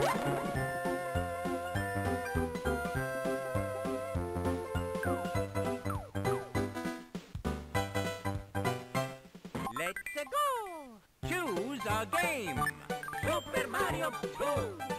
Let's go! Choose a game! Super Mario 2!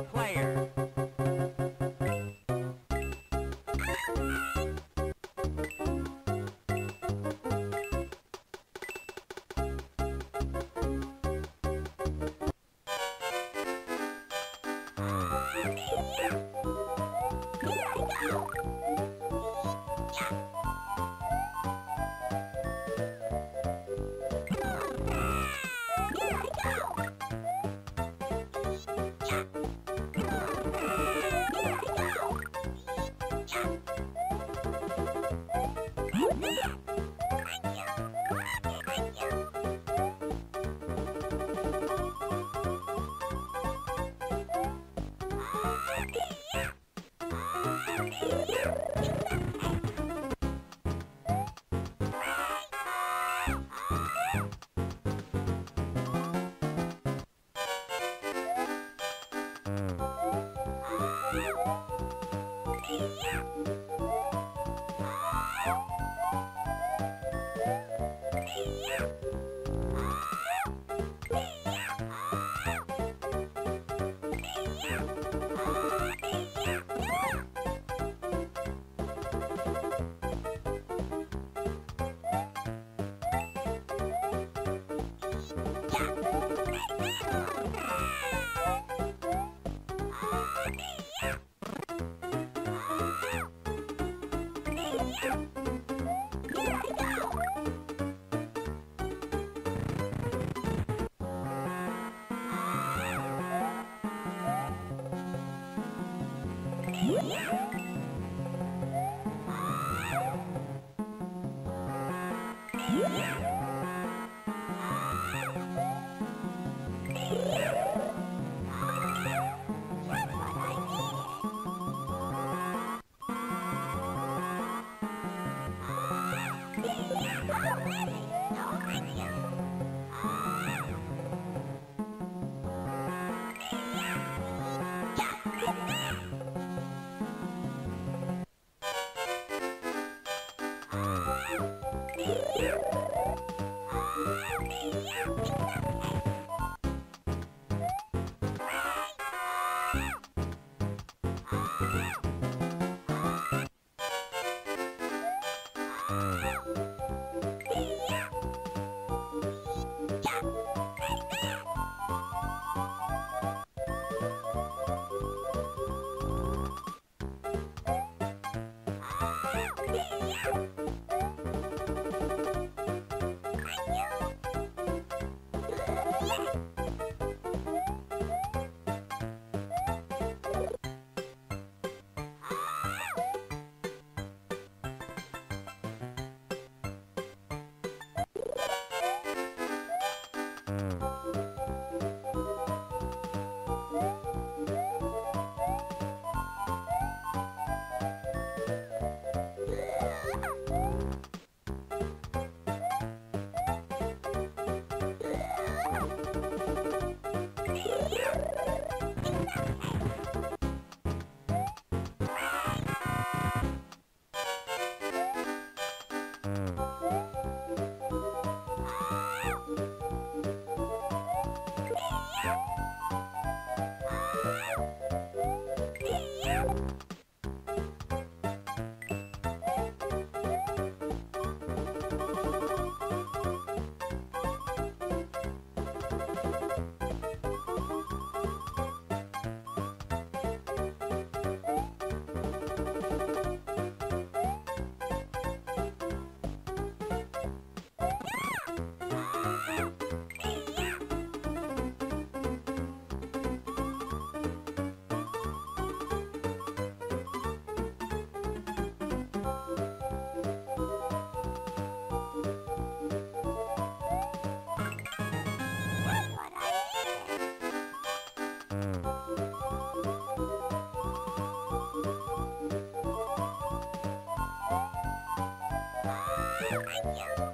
player. Here I go! Player. This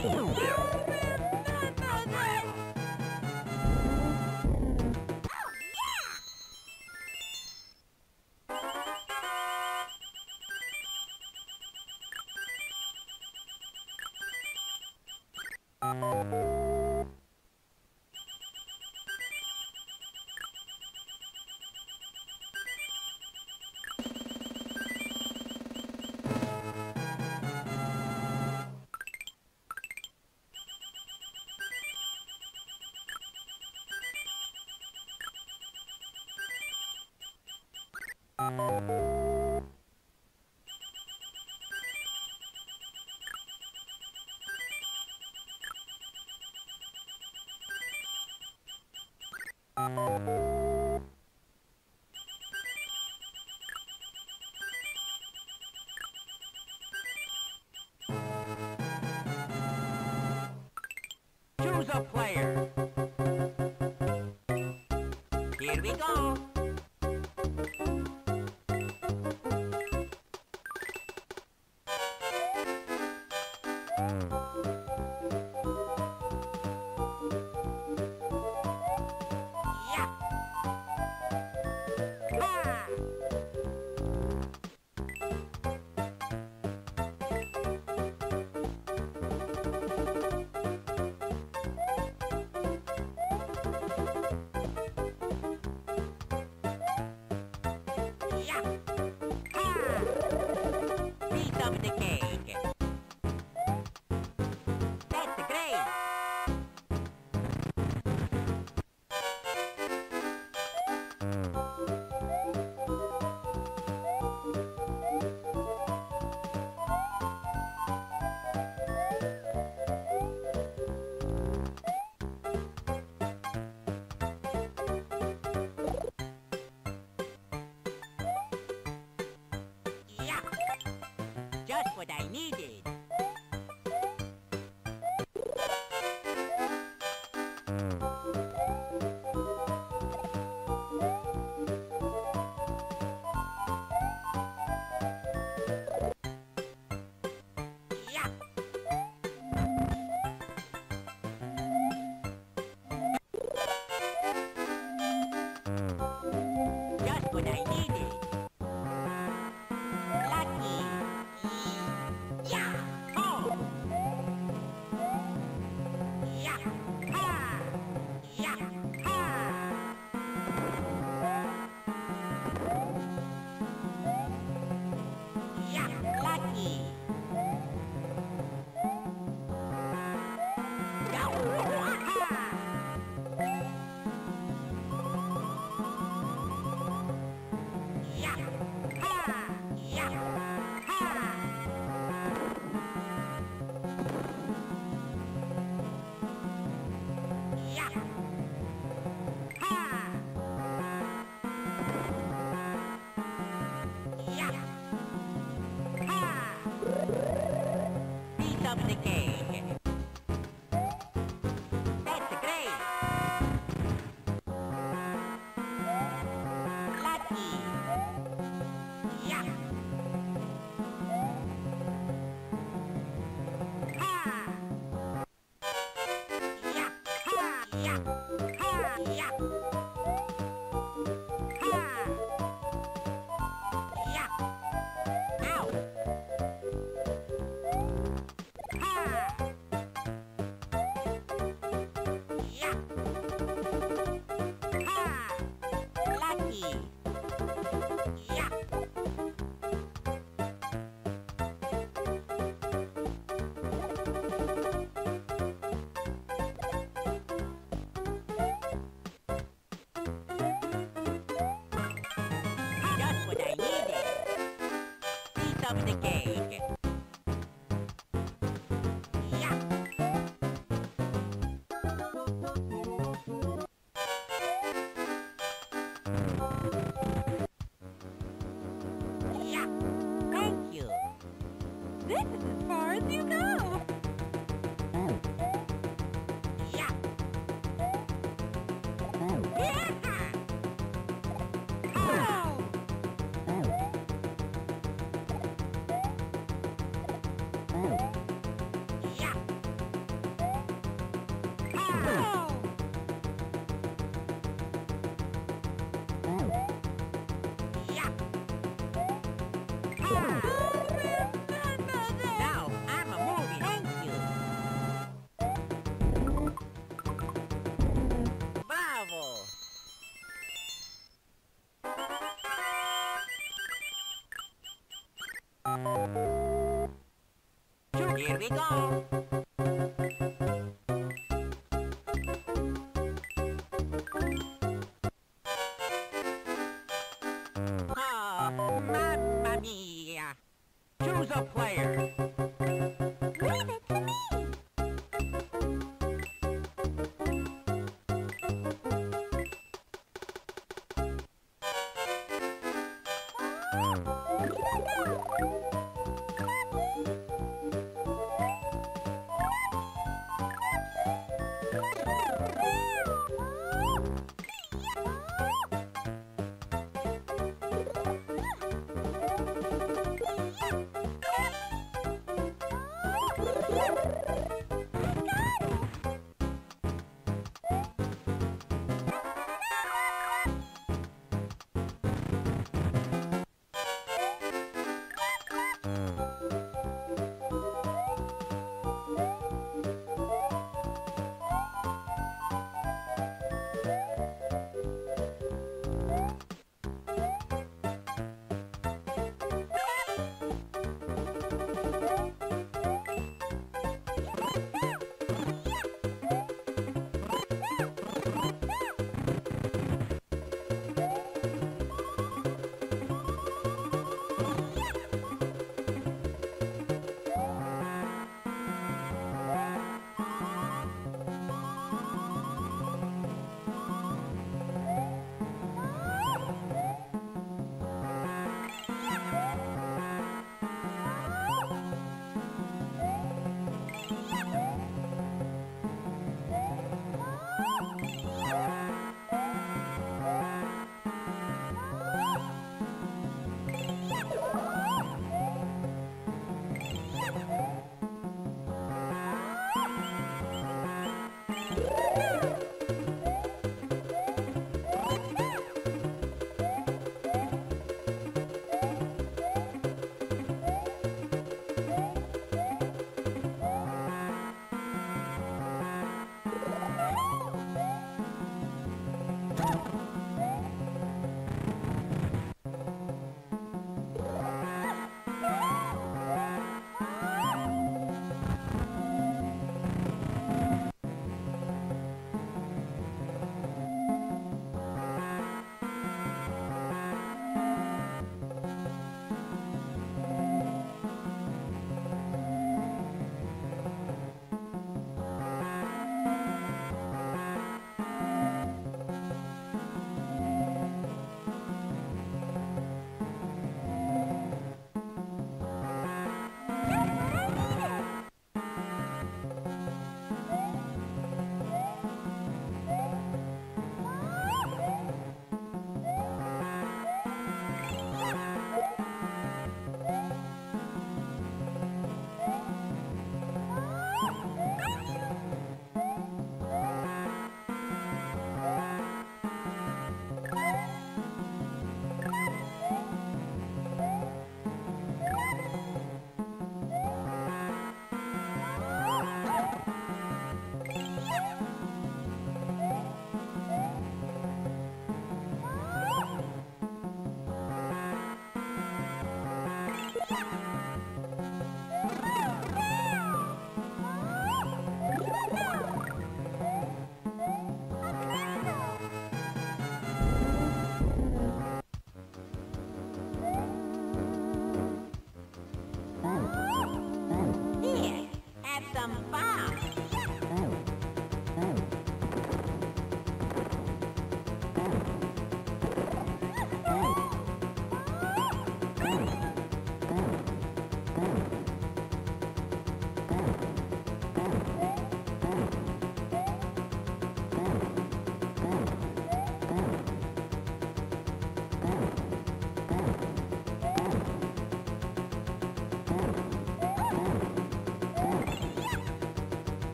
Yeah. Choose a player. Here we go. うん。Piece Here we go.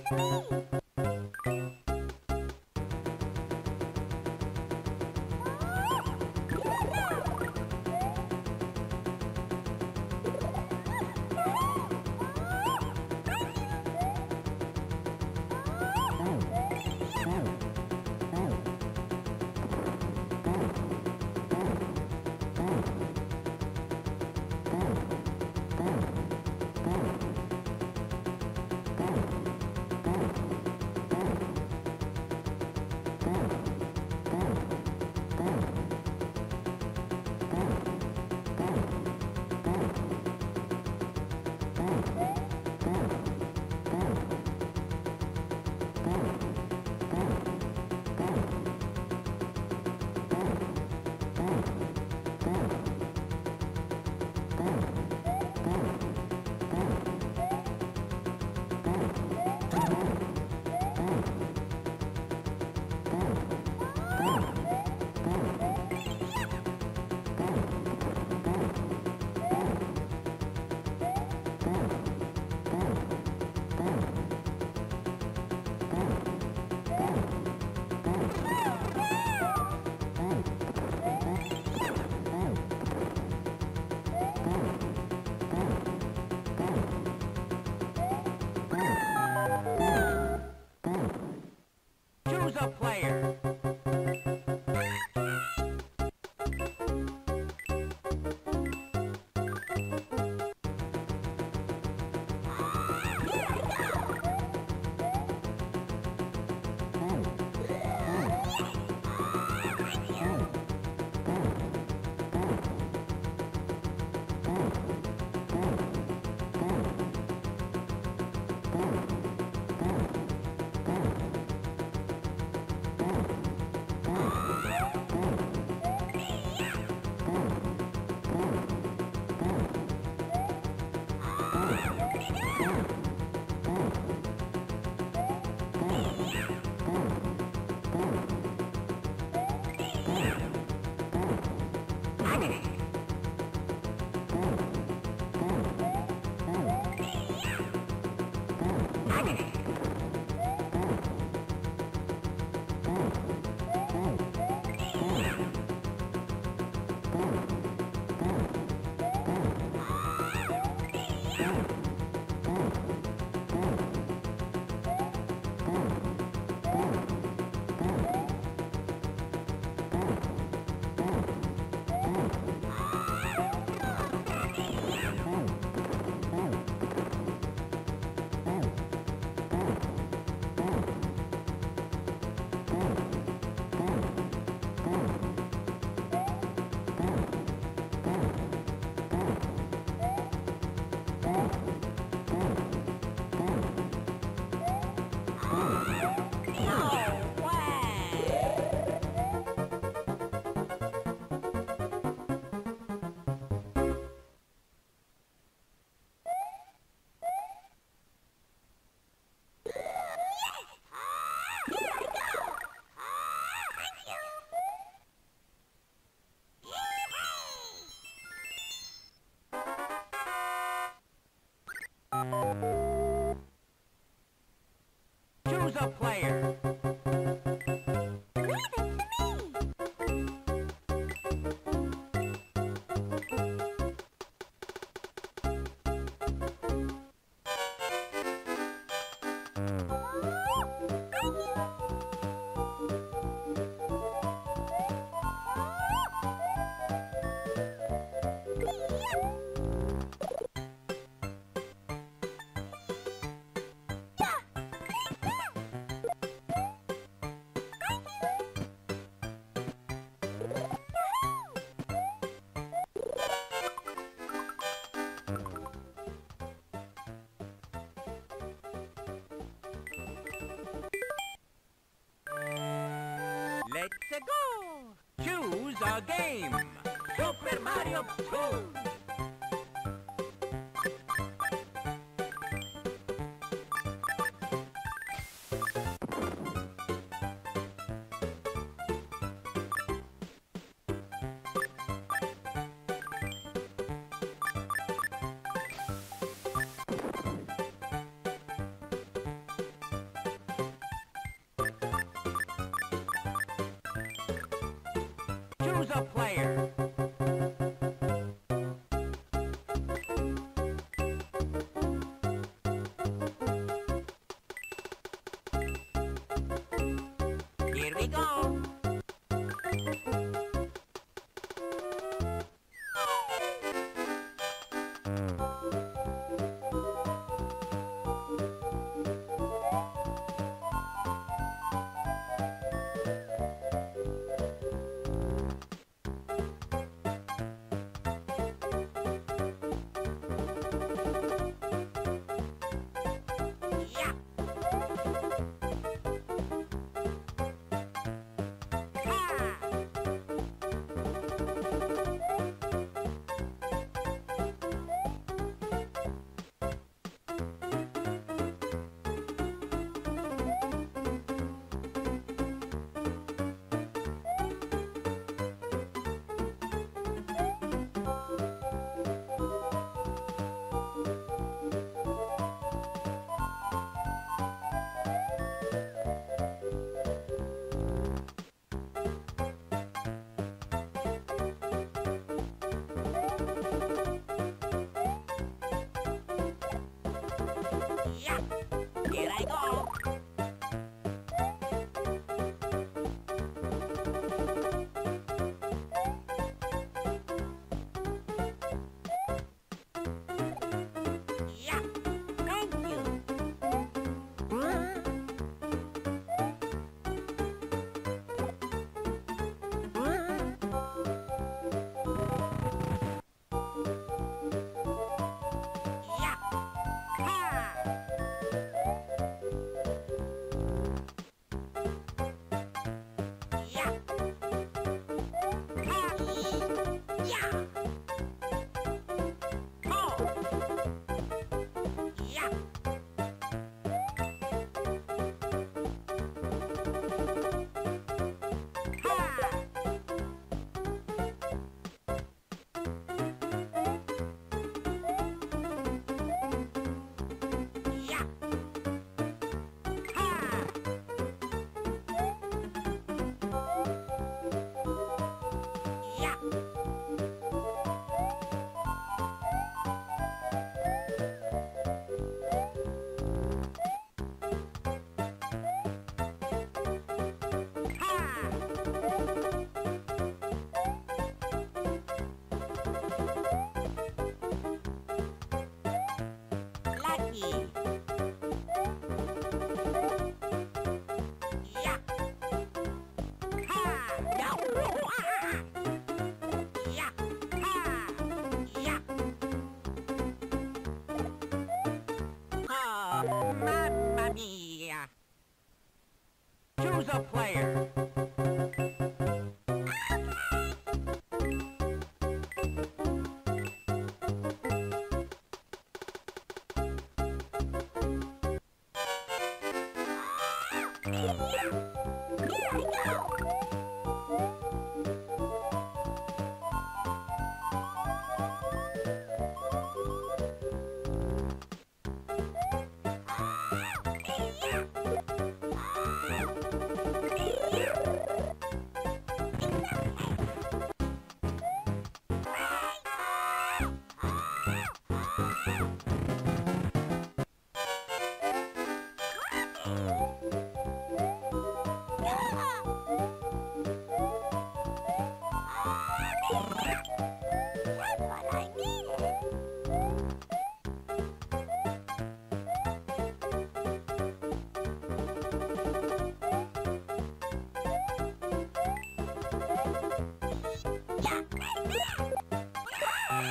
Player. No Go. Choose a game. Super Mario Bros.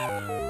A player.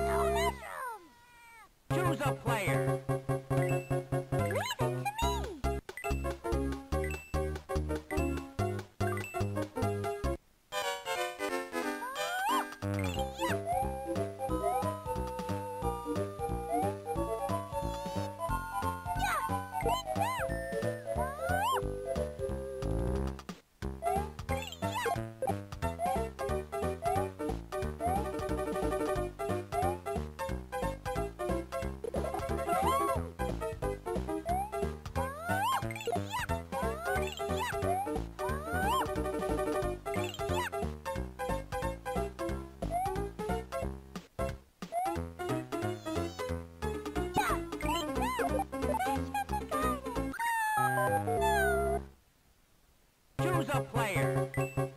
Choose a player.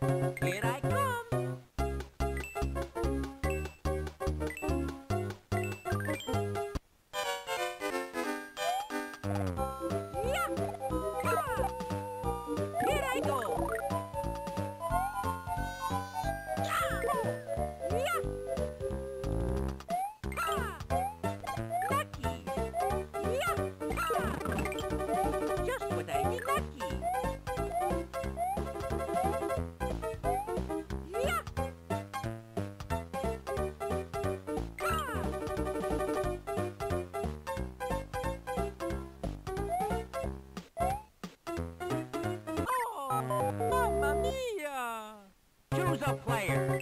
Player.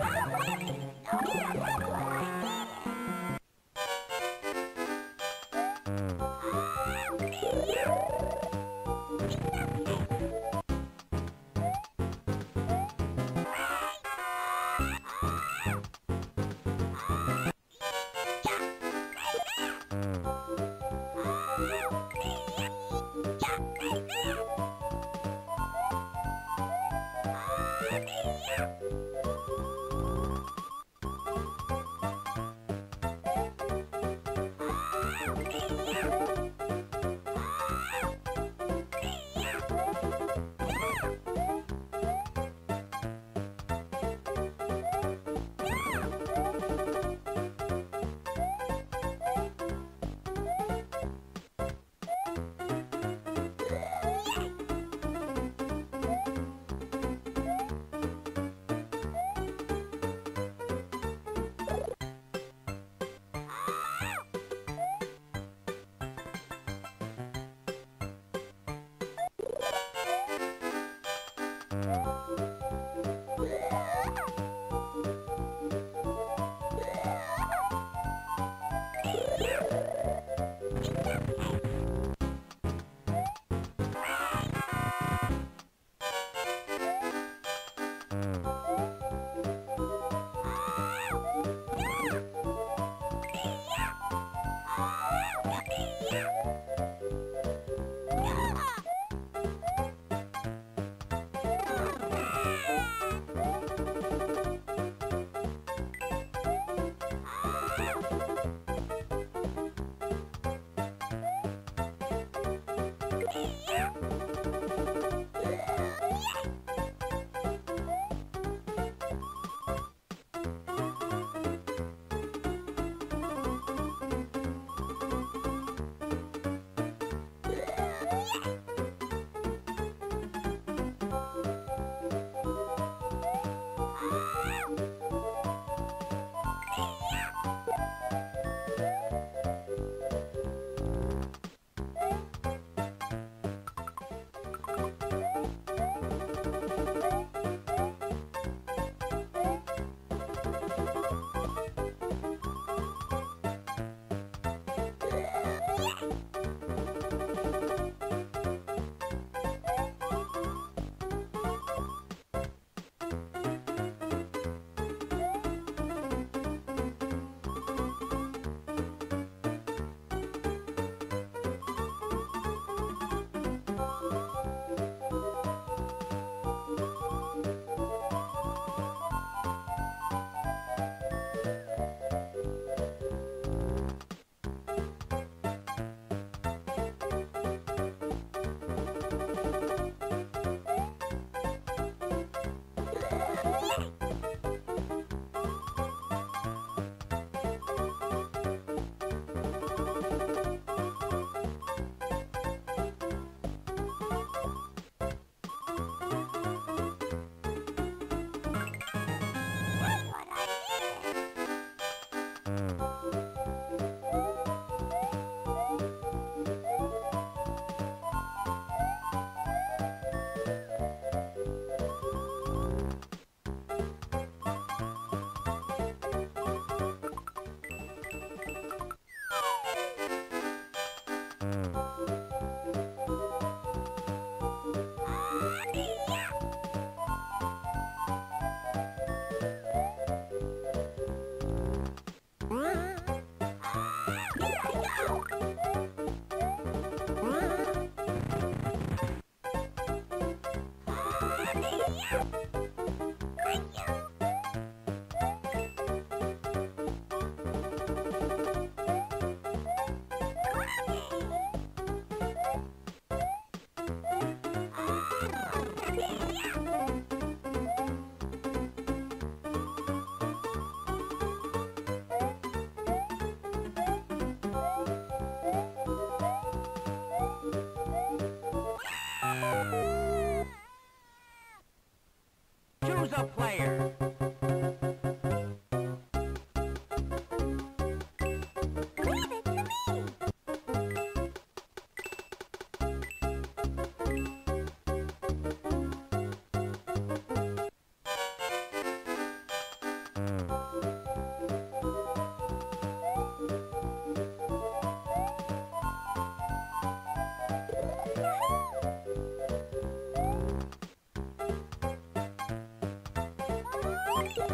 Ah! Oh.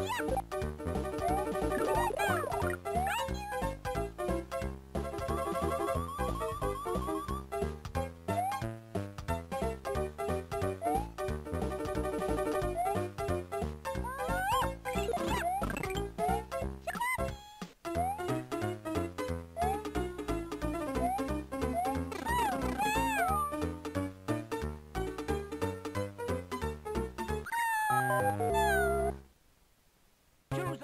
Yeah. Choose